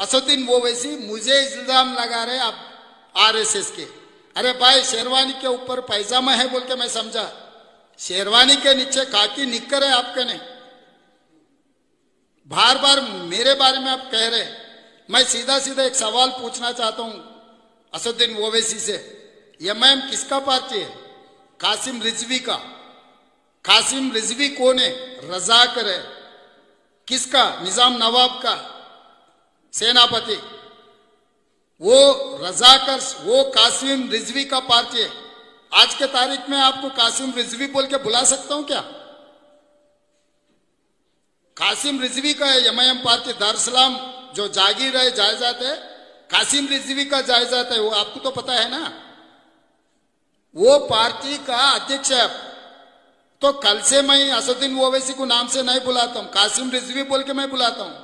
असुद्दीन ओवैसी मुझे इल्ज़ाम लगा रहे आप आरएसएस के। अरे भाई, शेरवानी के ऊपर पैजामा है बोल के मैं समझा। शेरवानी के नीचे काकी निक्कर है आपके नहीं। बार बार मेरे बारे में आप कह रहे मैं सीधा सीधा एक सवाल पूछना चाहता हूँ असुद्दीन ओवैसी से। एमआईएम किसका पार्टी है? कासिम रिजवी का। कासिम रिजवी कौन है? रजाकर है। किसका? निज़ाम नवाब का। सेनापति, वो रजाकर, वो कासिम रिजवी का पार्टी है। आज के तारीख में आपको कासिम रिजवी बोल के बुला सकता हूँ क्या? कासिम रिजवी का है एमआईएम पार्टी, दारसलाम जो जागीर है जायजात है, कासिम रिजवी का जायजात है, वो आपको तो पता है ना? वो पार्टी का अध्यक्ष है तो कल से मैं असदुद्दीन ओवैसी को नाम से नहीं बुलाता हूँ, कासिम रिजवी बोल के मैं बुलाता हूँ।